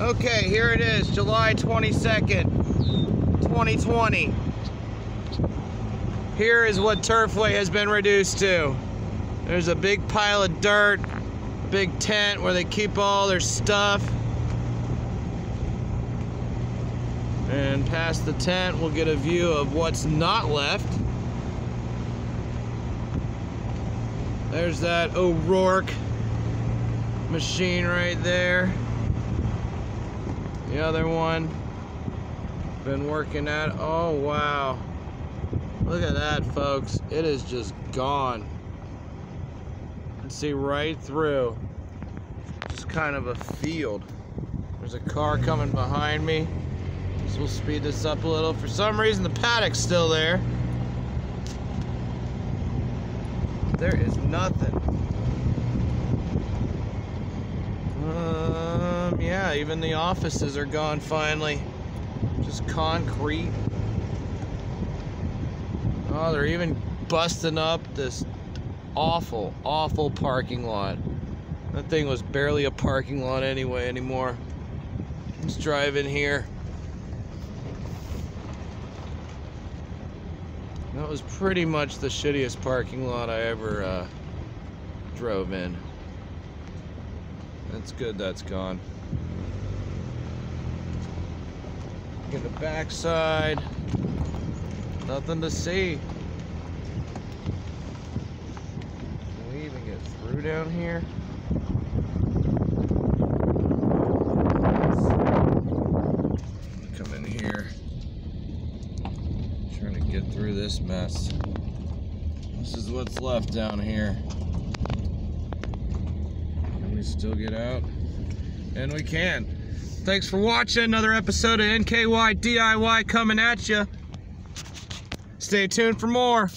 Okay, here it is, July 22nd, 2020. Here is what Turfway has been reduced to. There's a big pile of dirt, big tent where they keep all their stuff. And past the tent, we'll get a view of what's not left. There's that O'Rourke machine right there. The other one, been working at, oh wow. Look at that, folks. It is just gone. You can see right through. Just kind of a field. There's a car coming behind me. So we'll speed this up a little. For some reason, the paddock's still there. There is nothing. Yeah, even the offices are gone finally. Just concrete. Oh, they're even busting up this awful, awful parking lot. That thing was barely a parking lot anyway anymore. Let's drive in here. That was pretty much the shittiest parking lot I ever uh, drove in. That's good that's gone. Get the backside. Nothing to see. Can we even get through down here? Come in here. Trying to get through this mess. This is what's left down here. Still get out? And we can. Thanks for watching another episode of NKY DIY coming at you. Stay tuned for more.